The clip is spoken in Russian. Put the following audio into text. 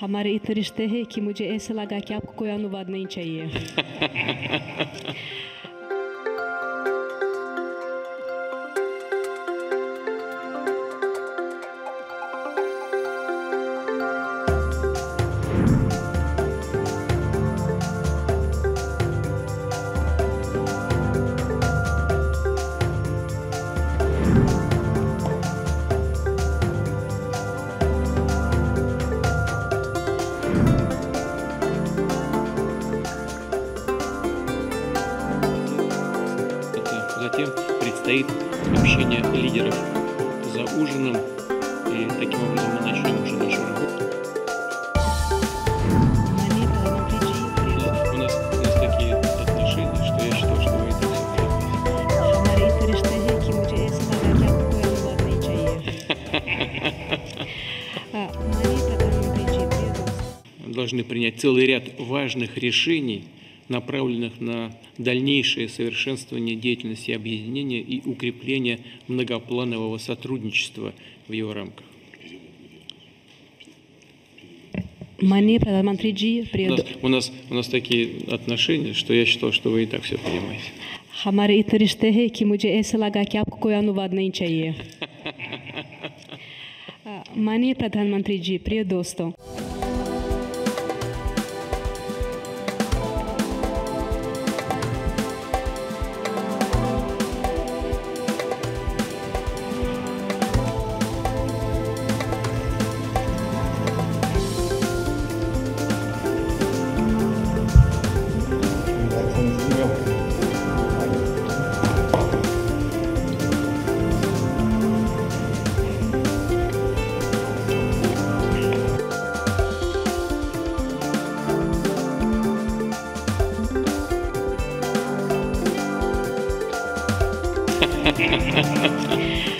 हमारे इतने रिश्ते हैं कि मुझे ऐसा लगा कि आपको कोई अनुवाद नहीं चाहिए। предстоит общение лидеров за ужином. И таким образом мы начнем уже нашу работу. Ну, у нас, у нас такие отношения, что я считаю, что вы это все должны принять целый ряд важных решений, направленных на дальнейшее совершенствование деятельности объединения и укрепление многопланового сотрудничества в его рамках. माननीय प्रधानमंत्री जी प्रिय У нас, दो- у нас, у нас такие отношения, что я считал, что вы и так все понимаете. हमारे इतने रिश्ते हैं कि मुझे ऐसा लगा कि आपको कोई अनुवाद नहीं चाहिए आ, माननीय प्रधानमंत्री जी प्रिय दोस्तों ハハハハ。